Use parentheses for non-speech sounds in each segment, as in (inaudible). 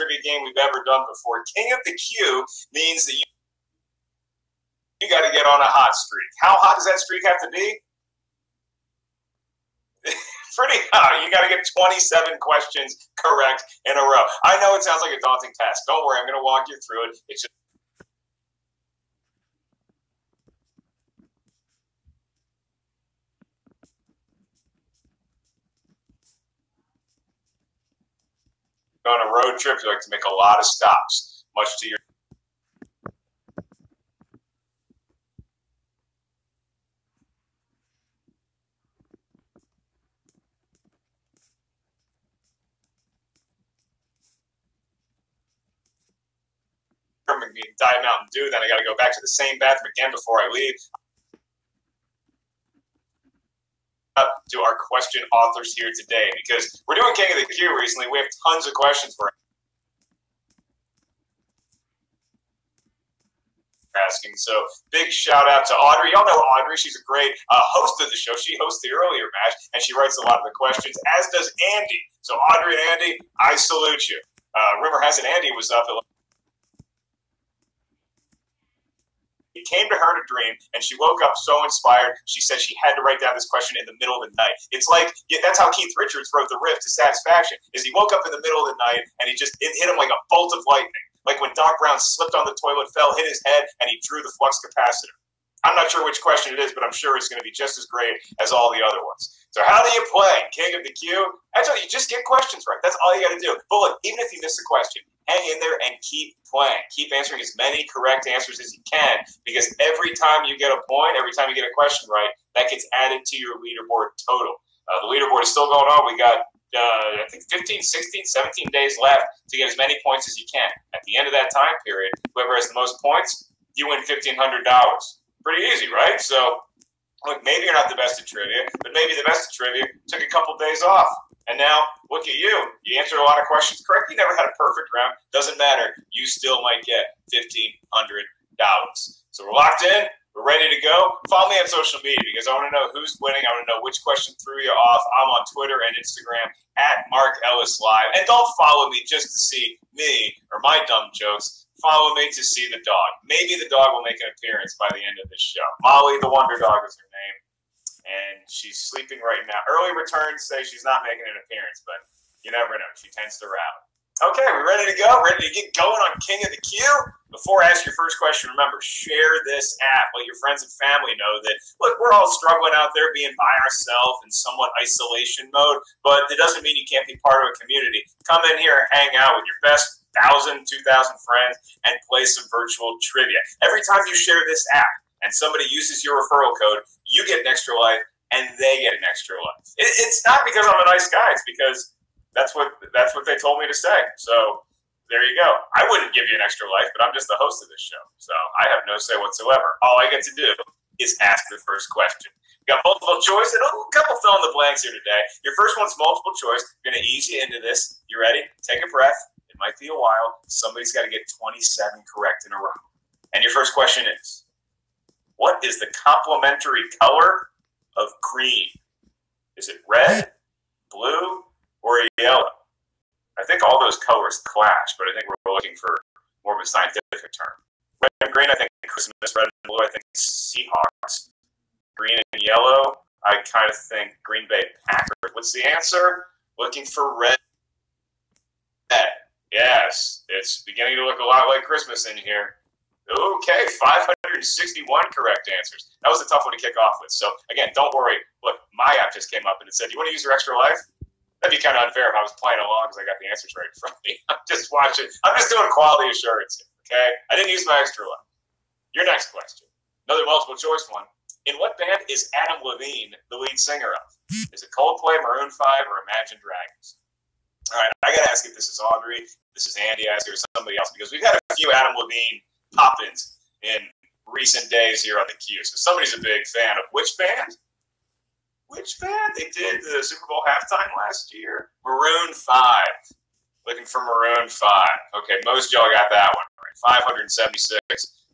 trivia game we've ever done before. King of the Q means that you you got to get on a hot streak. How hot does that streak have to be? (laughs) Pretty hot. You got to get 27 questions correct in a row. I know it sounds like a daunting task. Don't worry, I'm going to walk you through it. It's just on a road trip, you like to make a lot of stops, much to your Diet Mountain Dew, then I got to go back to the same bathroom again before I leave. To our question authors here today because we're doing King of the Q recently. We have tons of questions for asking. So big shout out to Audrey. Y'all know Audrey. She's a great uh, host of the show. She hosts the earlier match and she writes a lot of the questions, as does Andy. So Audrey and Andy, I salute you. Uh, rumor has it Andy was up at It came to her in a dream, and she woke up so inspired. She said she had to write down this question in the middle of the night. It's like yeah, that's how Keith Richards wrote the riff to Satisfaction. Is he woke up in the middle of the night and he just it hit him like a bolt of lightning, like when Doc Brown slipped on the toilet, fell, hit his head, and he drew the flux capacitor. I'm not sure which question it is, but I'm sure it's going to be just as great as all the other ones. So how do you play King of the Q? I tell you, just get questions right. That's all you got to do. But look, even if you miss a question, hang in there and keep playing. Keep answering as many correct answers as you can because every time you get a point, every time you get a question right, that gets added to your leaderboard total. Uh, the leaderboard is still going on. We got, uh, I think, 15, 16, 17 days left to get as many points as you can. At the end of that time period, whoever has the most points, you win $1,500 pretty easy, right? So, look, maybe you're not the best at trivia, but maybe the best at trivia took a couple days off. And now, look at you. You answered a lot of questions correctly. You never had a perfect round. Doesn't matter. You still might get $1,500. So we're locked in. We're ready to go. Follow me on social media because I want to know who's winning. I want to know which question threw you off. I'm on Twitter and Instagram at Mark Ellis Live. And don't follow me just to see me or my dumb jokes follow me to see the dog. Maybe the dog will make an appearance by the end of this show. Molly the Wonder Dog is her name, and she's sleeping right now. Early returns say she's not making an appearance, but you never know. She tends to route. Okay, we're ready to go. Ready to get going on King of the Q. Before I ask your first question, remember share this app. Let your friends and family know that look, we're all struggling out there being by ourselves in somewhat isolation mode, but it doesn't mean you can't be part of a community. Come in here and hang out with your best thousand, two thousand friends and play some virtual trivia. Every time you share this app and somebody uses your referral code, you get an extra life and they get an extra life. It, it's not because I'm a nice guy; it's because that's what that's what they told me to say. So there you go. I wouldn't give you an extra life, but I'm just the host of this show, so I have no say whatsoever. All I get to do is ask the first question. We got multiple choice and a couple fill in the blanks here today. Your first one's multiple choice. I'm going to ease you into this. You ready? Take a breath It might be a while. Somebody's got to get 27 correct in a row. And your first question is What is the complementary color of green? Is it red, blue, or yellow? I think all those colors clash, but I think we're looking for more of a scientific term. Red and green, I think Christmas. Red and blue, I think Seahawks. Green and yellow, I kind of think Green Bay Packers. What's the answer? Looking for red. Yes, it's beginning to look a lot like Christmas in here. Okay, 561 correct answers. That was a tough one to kick off with. So, again, don't worry. Look, my app just came up and it said, You want to use your extra life? That'd be kind of unfair if I was playing along because I got the answers right in front of me. (laughs) I'm just watching. I'm just doing quality assurance here, okay? I didn't use my extra life. Your next question. Another multiple choice one. In what band is Adam Levine the lead singer of? Is it Coldplay, Maroon 5, or Imagine Dragons? All right, I got to ask if this is Audrey, this is Andy, ask or somebody else because we've had a few Adam Levine pop-ins in recent days here on the Q. So somebody's a big fan of which band? Which band? They did the Super Bowl halftime last year. Maroon Five. Looking for Maroon Five. Okay, most y'all got that one right. 576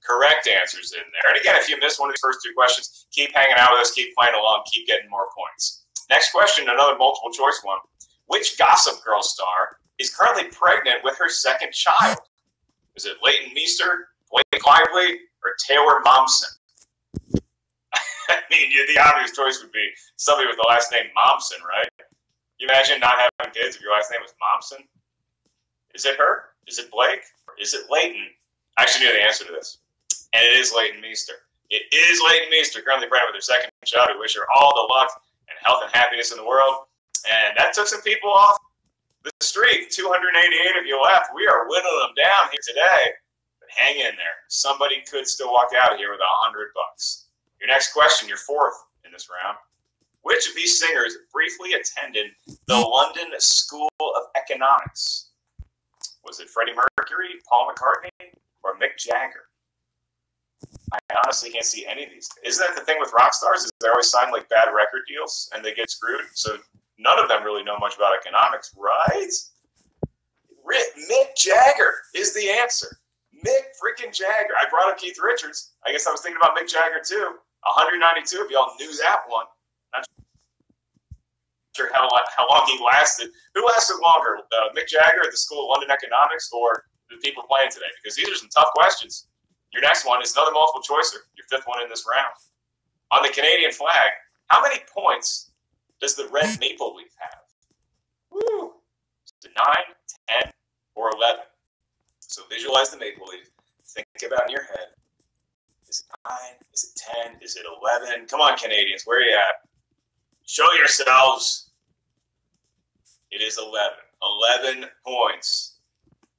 correct answers in there. And again, if you missed one of these first two questions, keep hanging out with us, keep playing along, keep getting more points. Next question, another multiple choice one. Which Gossip Girl star is currently pregnant with her second child. Is it Leighton Meester, Blake Lively, or Taylor Momsen? (laughs) I mean, the obvious choice would be somebody with the last name Momsen, right? You imagine not having kids if your last name was Momsen? Is it her? Is it Blake? Or is it Leighton? I actually knew the answer to this. And it is Leighton Meester. It is Leighton Meester, currently pregnant with her second child. We wish her all the luck and health and happiness in the world. And that took some people off the streak. 288 of you left. We are whittling them down here today. But hang in there. Somebody could still walk out of here with a hundred bucks. Your next question, your fourth in this round. Which of these singers briefly attended the London School of Economics? Was it Freddie Mercury, Paul McCartney, or Mick Jagger? I honestly can't see any of these. Isn't that the thing with rock stars? Is they always sign like bad record deals and they get screwed? So none of them really know much about economics, right? Mick Jagger is the answer. Mick freaking Jagger. I brought up Keith Richards. I guess I was thinking about Mick Jagger too. 192 if y'all knew that one. Not sure how, how long he lasted. Who lasted longer, uh, Mick Jagger at the School of London Economics or the people playing today? Because these are some tough questions. Your next one is another multiple choicer, your fifth one in this round. On the Canadian flag, how many points does the red maple leaf have? Woo! Is it 9, 10, or 11? So visualize the maple leaf. Think about in your head. Is it 9? Is it 10? Is it 11? Come on, Canadians, where are you at? Show yourselves. It is 11. 11 points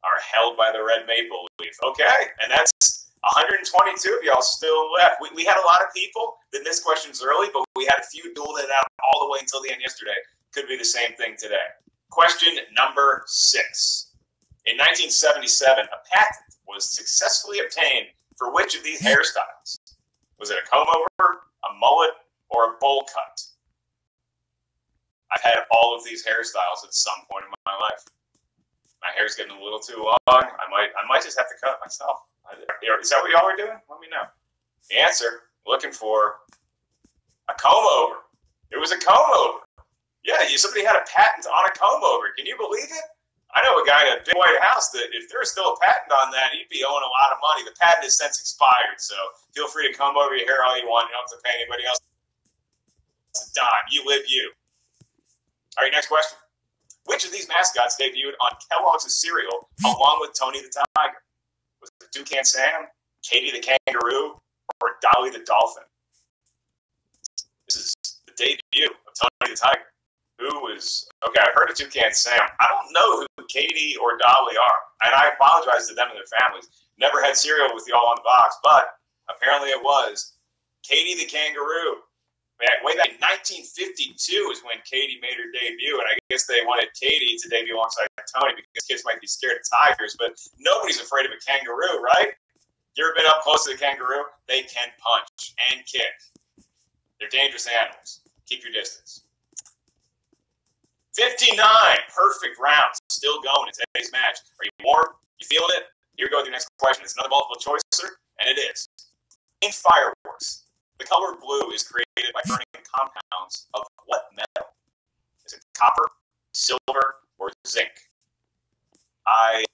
are held by the red maple leaf. Okay, and that's 122 of y'all still left. We, we had a lot of people that missed questions early, but we had a few dueled it out all the way until the end yesterday. Could be the same thing today. Question number six. In 1977, a patent was successfully obtained for which of these hairstyles? Was it a comb over, a mullet, or a bowl cut? I've had all of these hairstyles at some point in my life. My hair's getting a little too long. I might I might just have to cut myself. Is that what y'all are doing? Let me know. The answer, looking for a comb over. It was a comb over. Yeah, somebody had a patent on a comb over. Can you believe it? I know a guy in a big White House that if there's still a patent on that, he'd be owing a lot of money. The patent has since expired, so feel free to comb over hair all you want. You don't have to pay anybody else a dime. You live you. All right, next question. Which of these mascots debuted on Kellogg's cereal along with Tony the Tiger? Was it Toucan Sam, Katie the Kangaroo, or Dolly the Dolphin? This is the debut of Tony the Tiger. Who was okay? I've heard of Toucan Sam. I don't know who Katie or Dolly are, and I apologize to them and their families. Never had cereal with y'all on the box, but apparently it was Katie the Kangaroo. Way back in 1952 is when Katie made her debut, and I guess they wanted Katie to debut alongside Tony because kids might be scared of tigers, but nobody's afraid of a kangaroo, right? You ever been up close to a kangaroo? They can punch and kick. They're dangerous animals. Keep your distance. 59 perfect rounds still going in today's match. Are you warm? You feeling it? Here we go with your next question. It's another multiple choice, sir, and it is. In fireworks, the color blue is created by burning compounds of what metal? Is it copper, silver, or zinc? I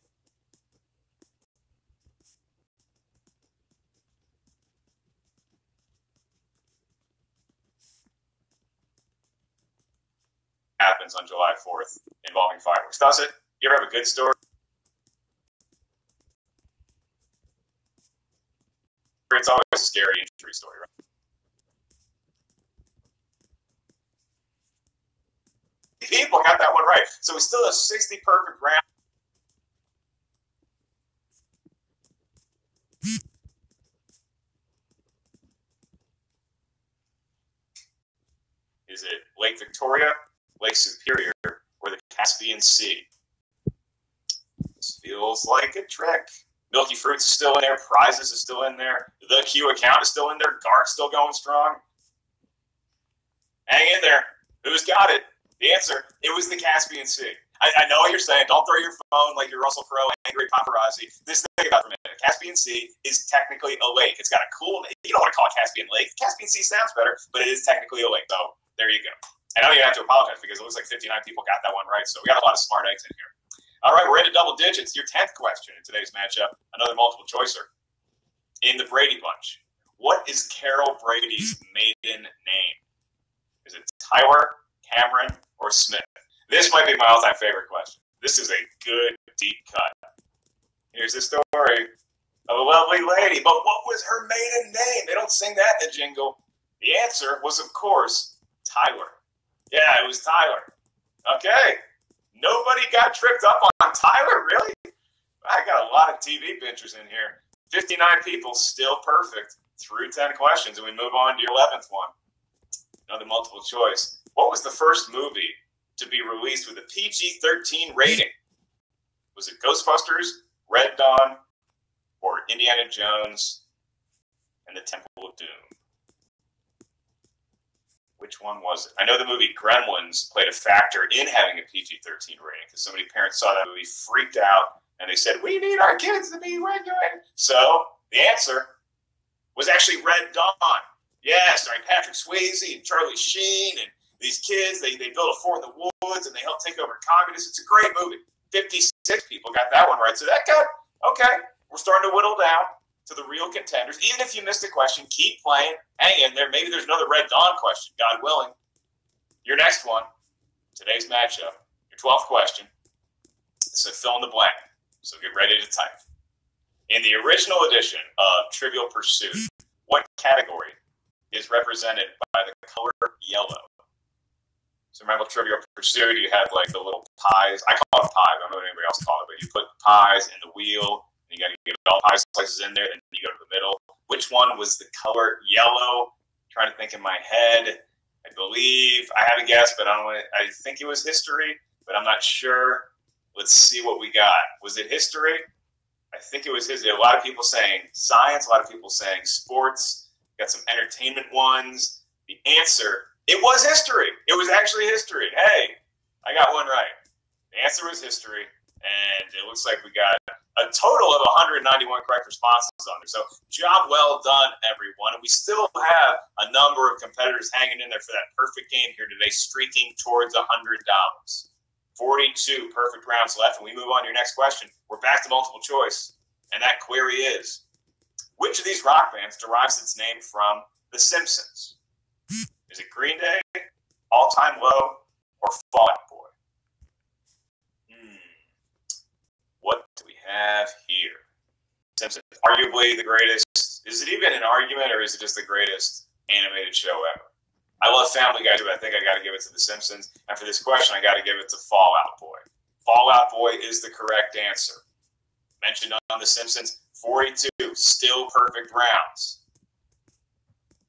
happens on July 4th involving fireworks. Does it? You ever have a good story? It's always a scary injury story, right? people got that one right. So we still have 60 perfect rounds. Is it Lake Victoria, Lake Superior, or the Caspian Sea? This feels like a trick. Milky Fruits is still in there. Prizes is still in there. The Q account is still in there. Gart's still going strong. Hang in there. Who's got it? The answer, it was the Caspian Sea. I, I know what you're saying. Don't throw your phone like you're Russell Crowe, angry paparazzi. This thing about for a minute. Caspian Sea is technically a lake. It's got a cool. You don't want to call it Caspian Lake. Caspian Sea sounds better, but it is technically a lake. So there you go. I don't even have to apologize because it looks like 59 people got that one right. So we got a lot of smart eggs in here. All right, we're into double digits. Your 10th question in today's matchup, another multiple choicer. In the Brady Bunch, what is Carol Brady's maiden name? Is it Tyler, Cameron, or Smith? This might be my all time favorite question. This is a good deep cut. Here's the story of a lovely lady, but what was her maiden name? They don't sing that in the jingle. The answer was, of course, Tyler. Yeah, it was Tyler. Okay. Nobody got tripped up on Tyler, really? I got a lot of TV pictures in here. 59 people, still perfect through 10 questions, and we move on to your 11th one. Another multiple choice. What was the first movie to be released with a PG 13 rating? Was it Ghostbusters, Red Dawn, or Indiana Jones and the Temple of Doom? Which one was it? I know the movie Gremlins played a factor in having a PG 13 rating because so many parents saw that movie, freaked out, and they said, We need our kids to be regulated. So the answer was actually Red Dawn. Yeah, starring Patrick Swayze and Charlie Sheen and these kids. They, they built a fort in the woods and they helped take over communists. It's a great movie. 56 people got that one right. So that got, okay, we're starting to whittle down to the real contenders. Even if you missed a question, keep playing. Hang in there. Maybe there's another Red Dawn question, God willing. Your next one, today's matchup, your 12th question, is a fill in the blank. So get ready to type. In the original edition of Trivial Pursuit, what category is represented by the color yellow? So remember Trivial Pursuit, you had like the little pies. I call it pies. I don't know what anybody else call it, but you put pies in the wheel. You got to get all pie slices in there, and you go to the middle. Which one was the color yellow? I'm trying to think in my head. I believe I have a guess, but I don't. Wanna, I think it was history, but I'm not sure. Let's see what we got. Was it history? I think it was history. A lot of people saying science, a lot of people saying sports. Got some entertainment ones. The answer, it was history. It was actually history. Hey, I got one right. The answer was history, and it looks like we got a total of 191 correct responses on there. So job well done, everyone. And we still have a number of competitors hanging in there for that perfect game here today, streaking towards $100. 42 perfect rounds left, and we move on to your next question. We're back to multiple choice, and that query is Which of these rock bands derives its name from The Simpsons? Is it Green Day, All Time Low, or Fall Boy? Hmm. What do we have here? Simpsons, arguably the greatest. Is it even an argument, or is it just the greatest animated show ever? I love Family Guy too. I think I got to give it to The Simpsons. And for this question, I got to give it to Fall Out Boy. Fall Out Boy is the correct answer. Mentioned on The Simpsons, 42, still perfect rounds.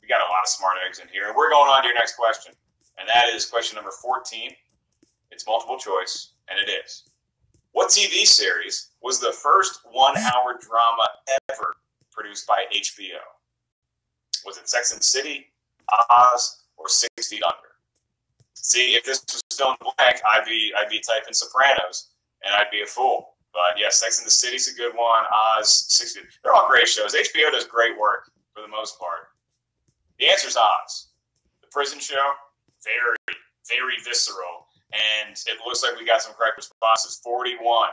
We got a lot of smart eggs in here. And we're going on to your next question. And that is question number 14. It's multiple choice, and it is. What TV series was the first one hour drama ever produced by HBO? Was it Sex and the City, Oz, or Six Feet Under. See, if this was still in blank, I'd be I'd be typing Sopranos, and I'd be a fool. But yeah, Sex and the City's a good one. Oz, Six Feet. They're all great shows. HBO does great work for the most part. The answer is Oz. The prison show, very very visceral, and it looks like we got some correct responses. Forty-one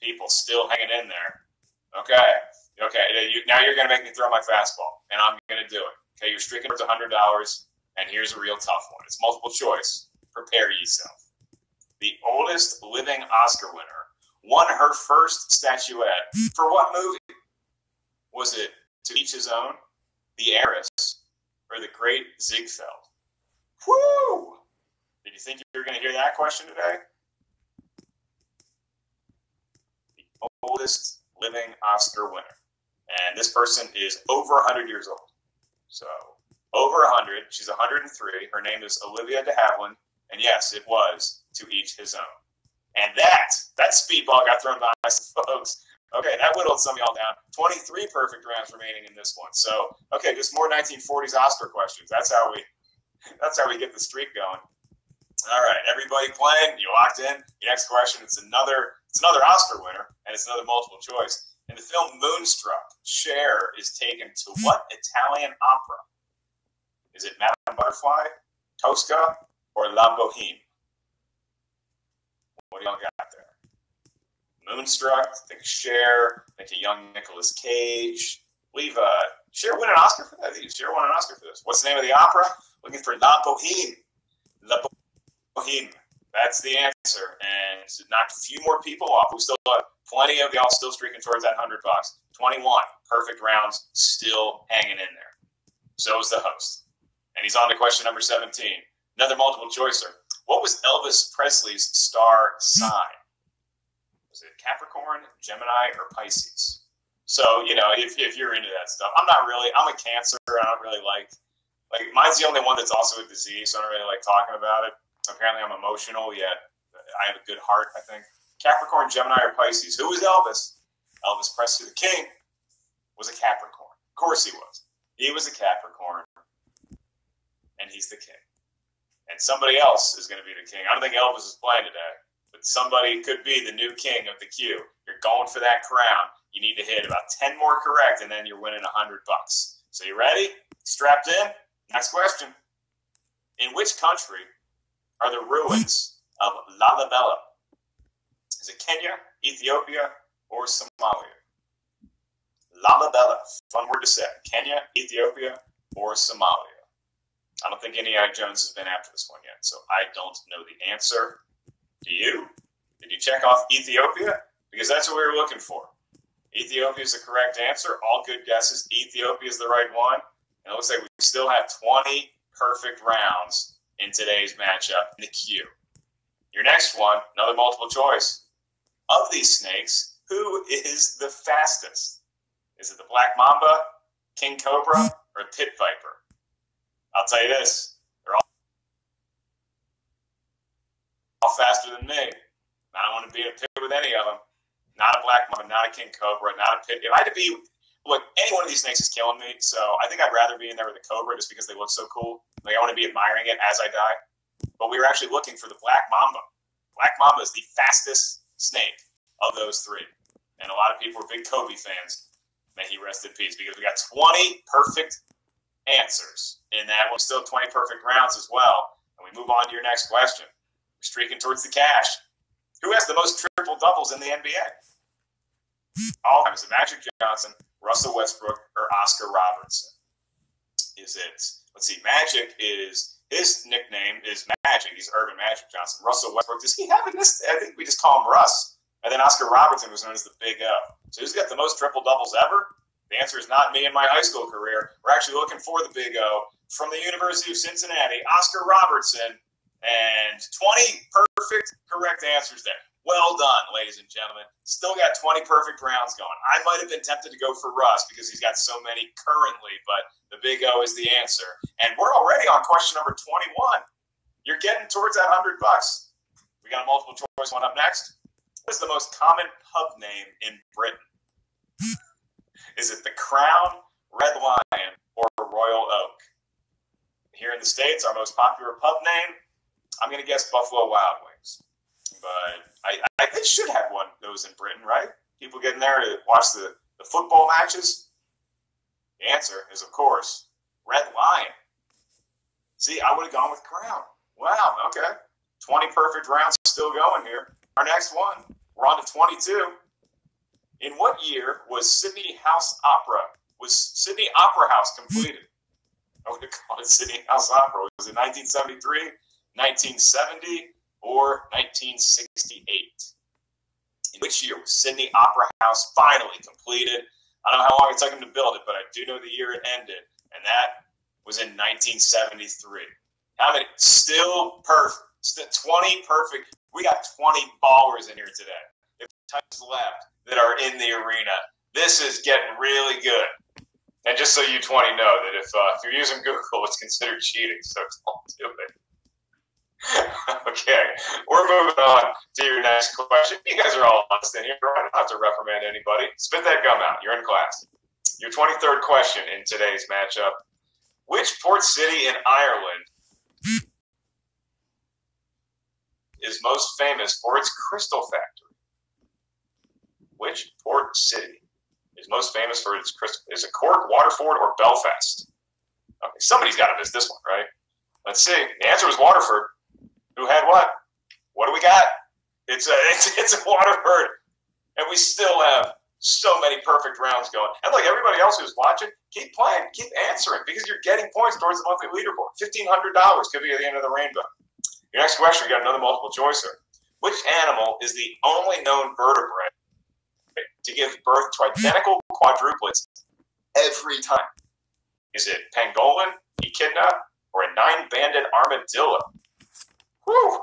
people still hanging in there. Okay, okay. now you're gonna make me throw my fastball, and I'm gonna do it. Okay, you're streaking hundred dollars. And here's a real tough one. It's multiple choice. Prepare yourself. The oldest living Oscar winner won her first statuette for what movie? Was it To Each His Own, The Heiress, or The Great Ziegfeld? Whoo! Did you think you were going to hear that question today? The oldest living Oscar winner. And this person is over 100 years old. So over 100. She's 103. Her name is Olivia de Havilland. And yes, it was to each his own. And that, that speedball got thrown by some (laughs) folks. Okay, that whittled some of y'all down. 23 perfect rounds remaining in this one. So, okay, just more 1940s Oscar questions. That's how we (laughs) that's how we get the streak going. Everybody playing, you locked in. The next question, it's another it's another Oscar winner, and it's another multiple choice. In the film Moonstruck, Cher is taken to what Italian opera? Is it Madame Butterfly, Tosca, or La Boheme? What do y'all got there? Moonstruck, think Cher, think a young Nicolas Cage. We've uh, Cher won an Oscar for that. Cher won an Oscar for this. What's the name of the opera? Looking for La Boheme. La Boheme. That's the answer. And knocked a few more people off, we still have plenty of y'all still streaking towards that 100 bucks. 21 perfect rounds still hanging in there. So is the host. And he's on to question number 17. Another multiple choicer. What was Elvis Presley's star sign? Was it Capricorn, Gemini, or Pisces? So, you know, if, if you're into that stuff, I'm not really, I'm a Cancer. I don't really like, like, mine's the only one that's also a disease, so I don't really like talking about it. Apparently, I'm emotional, yet I have a good heart, I think. Capricorn, Gemini, or Pisces. Who was Elvis? Elvis Presley, the king, was a Capricorn. Of course he was. He was a Capricorn, and he's the king. And somebody else is going to be the king. I don't think Elvis is playing today, but somebody could be the new king of the Q. You're going for that crown. You need to hit about 10 more correct, and then you're winning 100 bucks. So you ready? Strapped in? Next question. In which country are the ruins of Lalibela? Is it Kenya, Ethiopia, or Somalia? Lalibela, fun word to say. Kenya, Ethiopia, or Somalia? I don't think Indiana Jones has been after this one yet, so I don't know the answer. Do you? Did you check off Ethiopia? Because that's what we were looking for. Ethiopia is the correct answer. All good guesses. Ethiopia is the right one. And it looks like we still have 20 perfect rounds in today's matchup in the Q. Your next one, another multiple choice. Of these snakes, who is the fastest? Is it the black mamba, king cobra, or pit viper? I'll tell you this: they're all, all faster than me. I don't want to be in a pit with any of them. Not a black mamba, not a king cobra, not a pit. If I had to be, look, any one of these snakes is killing me. So I think I'd rather be in there with a cobra just because they look so cool. Like I want to be admiring it as I die. But we were actually looking for the black mamba. Black mamba is the fastest snake of those three. And a lot of people are big Kobe fans. May he rest in peace because we got 20 perfect answers in that one. Still 20 perfect rounds as well. And we move on to your next question. We're streaking towards the cash. Who has the most triple doubles in the NBA? All time is it Magic Johnson, Russell Westbrook, or Oscar Robertson? Is it? Let's see. Magic is his nickname is Magic. He's Earvin Magic Johnson. Russell Westbrook. Does he have this? I think we just call him Russ. And then Oscar Robertson was known as the Big O. So who's got the most triple doubles ever? The answer is not me in my high school career. We're actually looking for the Big O from the University of Cincinnati, Oscar Robertson, and 20 perfect correct answers there. Well done, ladies and gentlemen. Still got 20 perfect rounds going. I might have been tempted to go for Russ because he's got so many currently, but the Big O is the answer. And we're already on question number 21. You're getting towards that 100 bucks. We got a multiple choice one up next. What is the most common pub name in Britain? Is it the Crown, Red Lion, or Royal Oak? Here in the States, our most popular pub name, I'm going to guess Buffalo Wild. But I, I they should have one those in Britain, right? People getting there to watch the, the football matches. The answer is, of course, Red Lion. See, I would have gone with Crown. Wow, okay. 20 perfect rounds still going here. Our next one, we're on to 22. In what year was Sydney House Opera? Was Sydney Opera House completed? I would have (laughs) called it Sydney House Opera. Was it 1973, 1970, or 1968? In which year was Sydney Opera House finally completed? I don't know how long it took them to build it, but I do know the year it ended, and that was in 1973. How many? Still perfect. Still 20 perfect. We got 20 ballers in here today. If times left that are in the arena, this is getting really good. And just so you 20 know that if, uh, if you're using Google, it's considered cheating, so don't do it. (laughs) okay, we're moving on to your next question. You guys are all honest in here. I don't have to reprimand anybody. Spit that gum out. You're in class. Your 23rd question in today's matchup. Which port city in Ireland is most famous for its crystal factory? Which port city is most famous for its crystal? Is it Cork, Waterford, or Belfast? Okay, somebody's got to miss this one, right? Let's see. The answer was Waterford. Who had what? What do we got? It's a (laughs) it's, it's a Waterford. And we still have so many perfect rounds going. And like everybody else who's watching, keep playing, keep answering because you're getting points towards the monthly leaderboard. Fifteen hundred dollars could be at the end of the rainbow. Your next question, we got another multiple choicer. Which animal is the only known vertebrate to give birth to identical quadruplets every time? Is it pangolin, echidna, or a nine-banded armadillo? Whew.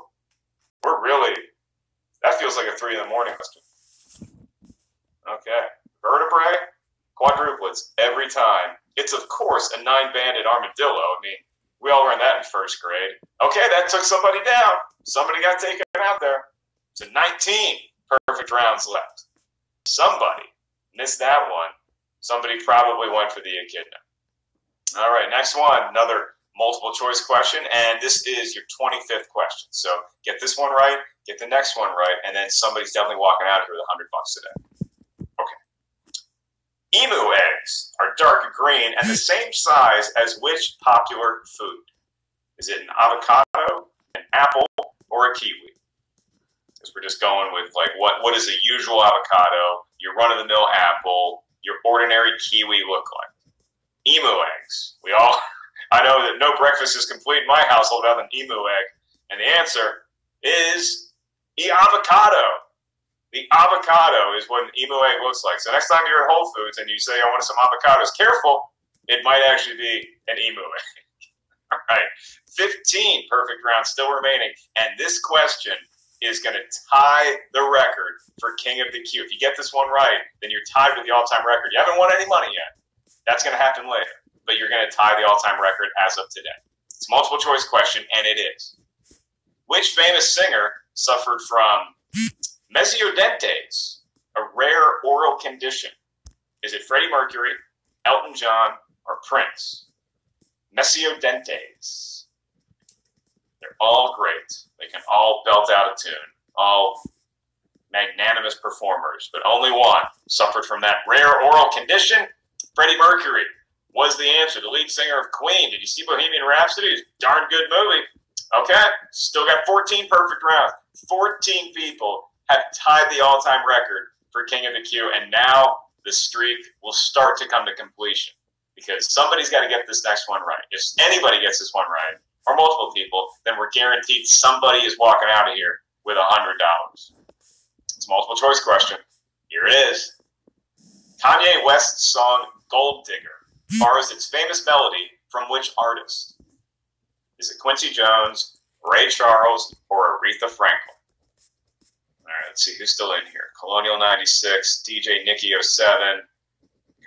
We're really, that feels like a three in the morning question. Okay. Vertebrae, quadruplets every time. It's, of course, a nine-banded armadillo. I mean, we all learned that in first grade. Okay, that took somebody down. Somebody got taken out there. So 19 perfect rounds left. Somebody missed that one. Somebody probably went for the echidna. All right, next one, another multiple choice question, and this is your 25th question. So get this one right, get the next one right, and then somebody's definitely walking out here with 100 bucks today. Okay. Emu eggs are dark green and the same size as which popular food? Is it an avocado, an apple, or a kiwi? Because we're just going with like what what is a usual avocado, your run of the mill apple, your ordinary kiwi look like? Emu eggs. We all I know that no breakfast is complete in my household without an emu egg. And the answer is the avocado. The avocado is what an emu egg looks like. So next time you're at Whole Foods and you say, I want some avocados, careful, it might actually be an emu egg. (laughs) All right. 15 perfect rounds still remaining. And this question is going to tie the record for King of the Q. If you get this one right, then you're tied with the all time record. You haven't won any money yet. That's going to happen later. But you're going to tie the all time record as of today. It's a multiple choice question, and it is. Which famous singer suffered from mesiodentes, a rare oral condition? Is it Freddie Mercury, Elton John, or Prince? Mesiodentes. They're all great. They can all belt out a tune. All magnanimous performers, but only one suffered from that rare oral condition. Freddie Mercury was the answer. The lead singer of Queen. Did you see Bohemian Rhapsody? It's a darn good movie. Okay, still got 14 perfect rounds. 14 people have tied the all-time record for King of the Q, and now the streak will start to come to completion because somebody's got to get this next one right. If anybody gets this one right, or multiple people, then we're guaranteed somebody is walking out of here with a hundred dollars. It's a multiple choice question. Here it is. Kanye West's song Gold Digger borrows its famous melody from which artist? Is it Quincy Jones, Ray Charles, or Aretha Franklin? All right, let's see who's still in here. Colonial 96, DJ Nicky 07,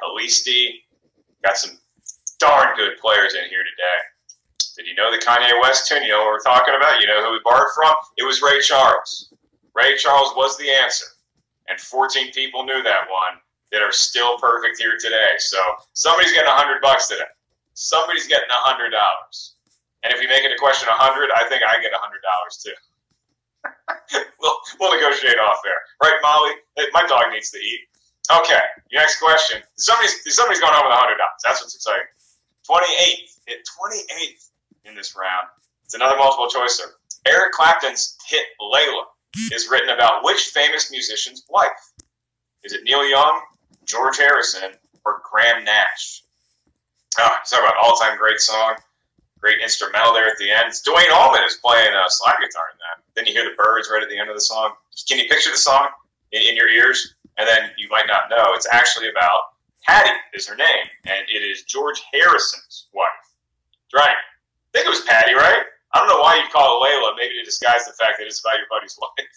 Kalisti, Got some darn good players in here today. Did you know the Kanye West tune? You know we're talking about? You know who we borrowed from? It was Ray Charles. Ray Charles was the answer. And 14 people knew that one that are still perfect here today. So somebody's getting 100 bucks today. Somebody's getting $100. And if you make it a question 100, I think I get $100 too. (laughs) we'll, we'll negotiate off there. Right, Molly? Hey, my dog needs to eat. Okay, your next question. Somebody's somebody's going home with hundred dollars. That's what's exciting. Twenty eighth, hit twenty eighth in this round. It's another multiple choicer. Eric Clapton's hit "Layla" is written about which famous musician's wife? Is it Neil Young, George Harrison, or Graham Nash? Ah, oh, talk about all-time great song, great instrumental there at the end. Duane Allman is playing a slide guitar in that. Then you hear the birds right at the end of the song. Can you picture the song in, in your ears? And then you might not know, it's actually about Patty is her name, and it is George Harrison's wife. Right. I think it was Patty, right? I don't know why you'd call it Layla, maybe to disguise the fact that it's about your buddy's (laughs) wife.